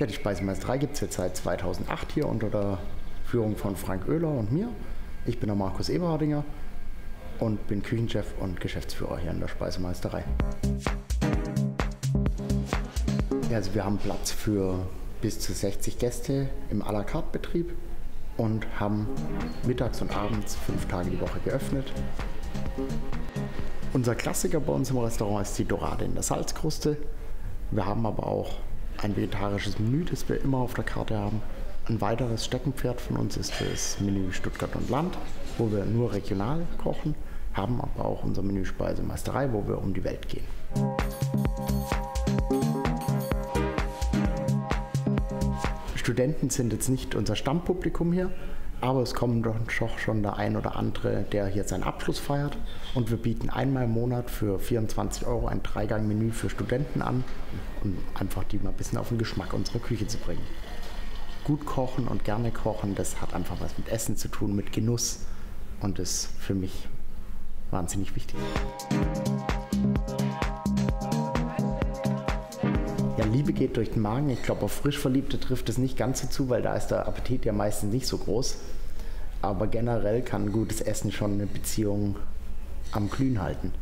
Ja, die Speisemeisterei gibt es jetzt seit 2008 hier unter der Führung von Frank Oehler und mir. Ich bin der Markus Eberhardinger und bin Küchenchef und Geschäftsführer hier in der Speisemeisterei. Ja, also wir haben Platz für bis zu 60 Gäste im à la carte Betrieb und haben mittags und abends fünf Tage die Woche geöffnet. Unser Klassiker bei uns im Restaurant ist die Dorade in der Salzkruste. Wir haben aber auch ein vegetarisches Menü, das wir immer auf der Karte haben. Ein weiteres Steckenpferd von uns ist das Menü Stuttgart und Land, wo wir nur regional kochen, haben aber auch unser Menü Speisemeisterei, wo wir um die Welt gehen. Studenten sind jetzt nicht unser Stammpublikum hier, aber es kommt doch schon der ein oder andere, der hier seinen Abschluss feiert. Und wir bieten einmal im Monat für 24 Euro ein Dreigang-Menü für Studenten an, um einfach die mal ein bisschen auf den Geschmack unserer Küche zu bringen. Gut kochen und gerne kochen, das hat einfach was mit Essen zu tun, mit Genuss. Und das ist für mich wahnsinnig wichtig. Ja, Liebe geht durch den Magen. Ich glaube, auf Frischverliebte trifft es nicht ganz so zu, weil da ist der Appetit ja meistens nicht so groß. Aber generell kann gutes Essen schon eine Beziehung am Glühen halten.